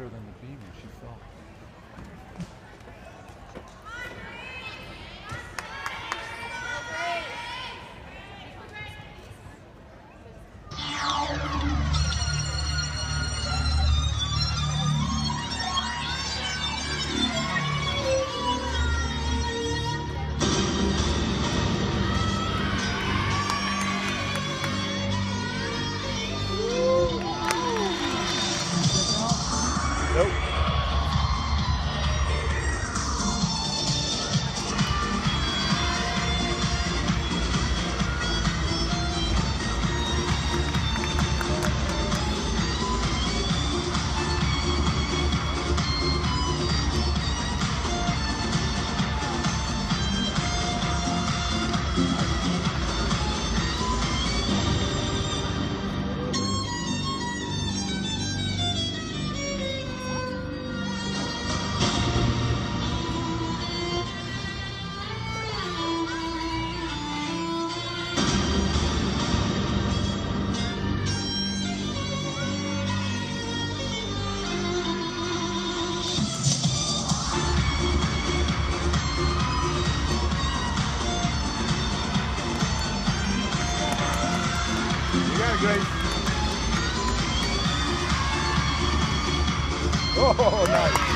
better than the beam when she fell. Nope. Grace. Oh, nice.